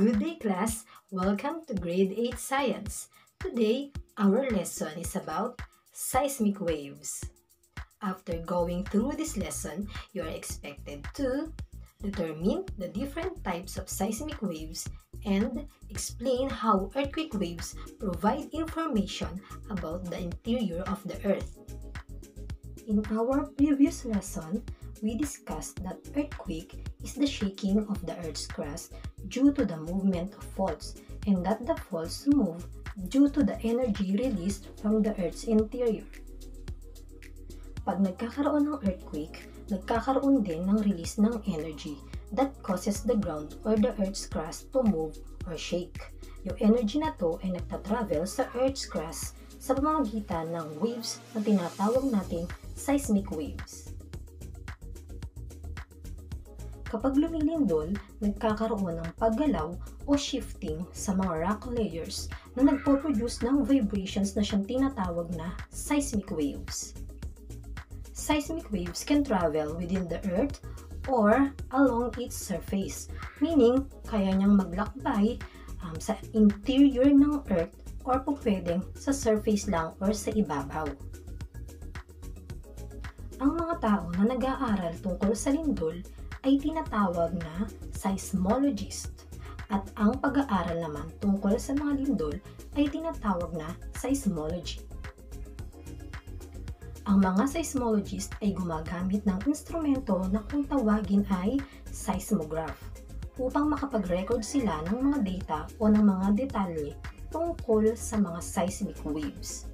Good day class! Welcome to Grade 8 Science. Today, our lesson is about seismic waves. After going through this lesson, you are expected to determine the different types of seismic waves and explain how earthquake waves provide information about the interior of the earth. In our previous lesson, we discussed that earthquake is the shaking of the Earth's crust due to the movement of faults and that the faults move due to the energy released from the Earth's interior. Pag nagkakaroon ng earthquake, nagkakaroon din ng release ng energy that causes the ground or the Earth's crust to move or shake. Yung energy na to ay nagtatravel sa Earth's crust sa pamamagitan ng waves na tinatawag nating seismic waves. Kapag lumilindol, nagkakaroon ng paggalaw o shifting sa mga rock layers na nagpo-produce ng vibrations na siyang tinatawag na seismic waves. Seismic waves can travel within the earth or along its surface, meaning kaya niyang maglakbay um, sa interior ng earth or po pwedeng sa surface lang or sa ibabaw. Ang mga tao na nag-aaral tungkol sa lindol ay tinatawag na seismologist at ang pag-aaral naman tungkol sa mga lindol ay tinatawag na seismology. Ang mga seismologist ay gumagamit ng instrumento na kung tawagin ay seismograph upang makapag-record sila ng mga data o ng mga detalye tungkol sa mga seismic waves.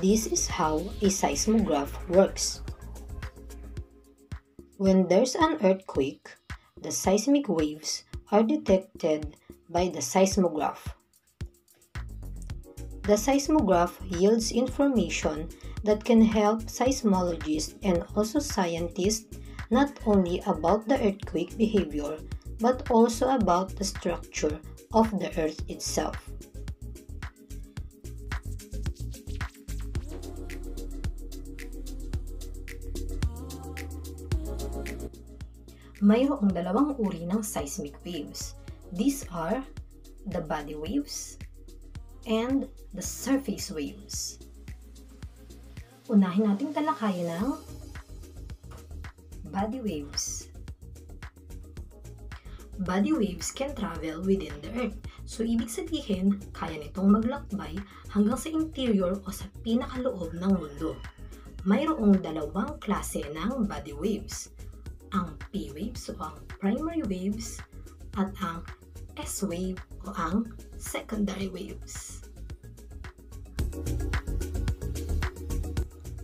This is how a seismograph works. When there's an earthquake, the seismic waves are detected by the seismograph. The seismograph yields information that can help seismologists and also scientists not only about the earthquake behavior but also about the structure of the earth itself. Mayroong dalawang uri ng seismic waves. These are the body waves and the surface waves. Unahin nating talakayin ng body waves. Body waves can travel within the earth. So, ibig sabihin, kaya nitong maglakbay hanggang sa interior o sa pinakaloob ng mundo. Mayroong dalawang klase ng body waves ang P waves o ang primary waves at ang S wave o ang secondary waves.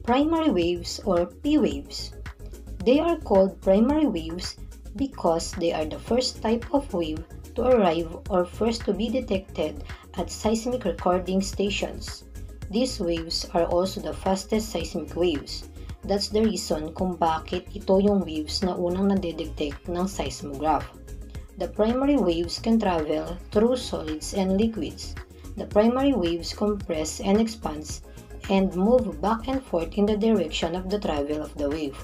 Primary waves or P waves. They are called primary waves because they are the first type of wave to arrive or first to be detected at seismic recording stations. These waves are also the fastest seismic waves That's the reason kung bakit ito yung waves na unang nadedetect ng seismograph. The primary waves can travel through solids and liquids. The primary waves compress and expands and move back and forth in the direction of the travel of the wave.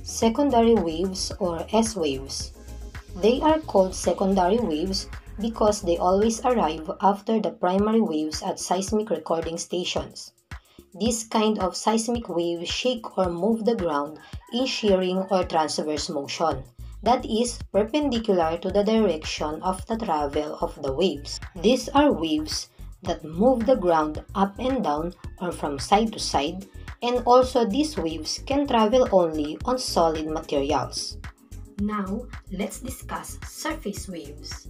Secondary waves or S waves. They are called secondary waves because they always arrive after the primary waves at seismic recording stations. This kind of seismic waves shake or move the ground in shearing or transverse motion, that is, perpendicular to the direction of the travel of the waves. These are waves that move the ground up and down or from side to side, and also these waves can travel only on solid materials. Now, let's discuss surface waves.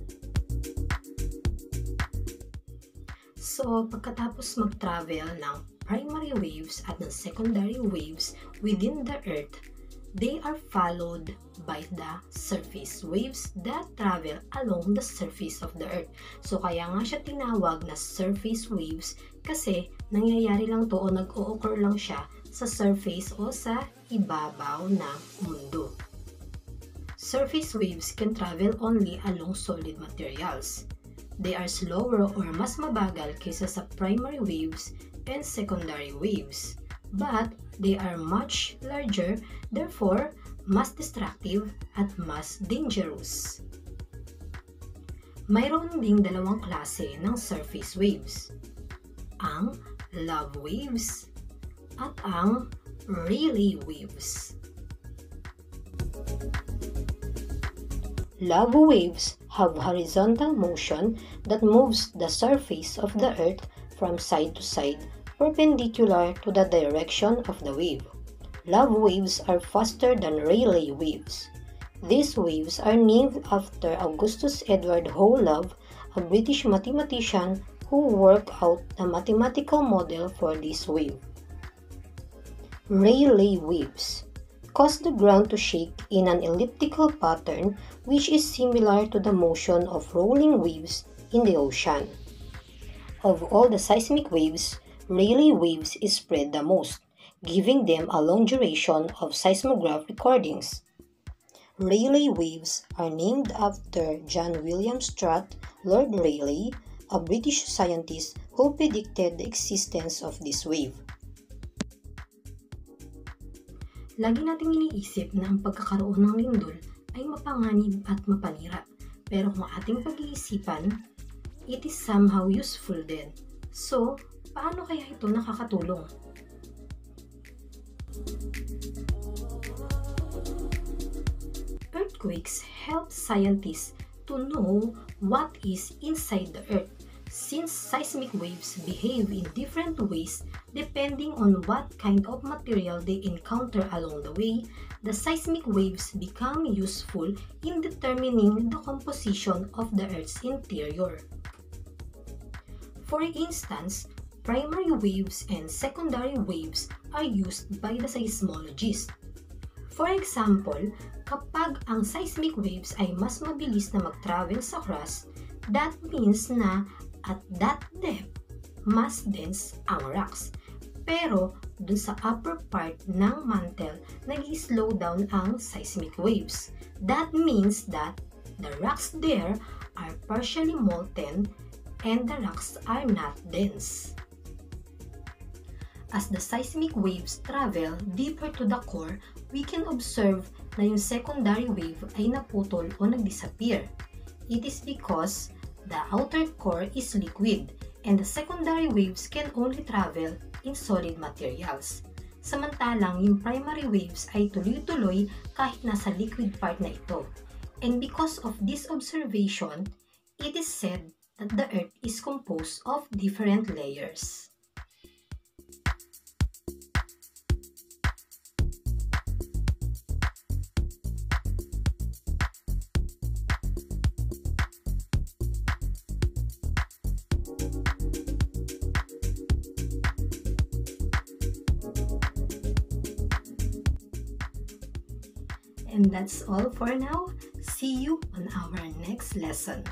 So, pagkatapos mag-travel ng primary waves at the secondary waves within the Earth, they are followed by the surface waves that travel along the surface of the Earth. So kaya nga siya tinawag na surface waves kasi nangyayari lang to o nag-o-occur lang siya sa surface o sa ibabaw ng mundo. Surface waves can travel only along solid materials. They are slower or mas mabagal kaysa sa primary waves and secondary waves, but they are much larger, therefore mas destructive at mas dangerous. Mayroon ding dalawang klase ng surface waves, ang love waves at ang Rayleigh waves. Love waves have horizontal motion that moves the surface of the earth from side to side perpendicular to the direction of the wave. Love waves are faster than Rayleigh waves. These waves are named after Augustus Edward Howe Love, a British mathematician who worked out the mathematical model for this wave. Rayleigh waves cause the ground to shake in an elliptical pattern which is similar to the motion of rolling waves in the ocean. Of all the seismic waves, Rayleigh waves is spread the most, giving them a long duration of seismograph recordings. Rayleigh waves are named after John William Strutt, Lord Rayleigh, a British scientist who predicted the existence of this wave. Lagi nating iniisip na ang pagkakaroon ng lindol ay mapanganib at mapanira. Pero kung ating pag-iisipan, it is somehow useful din. So, paano kaya ito nakakatulong? Earthquakes help scientists to know what is inside the earth since seismic waves behave in different ways depending on what kind of material they encounter along the way, the seismic waves become useful in determining the composition of the Earth's interior. For instance, primary waves and secondary waves are used by the seismologists. For example, kapag ang seismic waves ay mas mabilis na mag-travel sa crust, that means na at that depth, mas dense ang rocks. Pero dun sa upper part ng mantle, nag-slow down ang seismic waves. That means that the rocks there are partially molten and the rocks are not dense. As the seismic waves travel deeper to the core, we can observe na yung secondary wave ay naputol o nag-disappear. It is because the outer core is liquid and the secondary waves can only travel in solid materials. Samantalang yung primary waves ay tuloy-tuloy kahit nasa liquid part na ito. And because of this observation, it is said that the Earth is composed of different layers. And that's all for now. See you on our next lesson.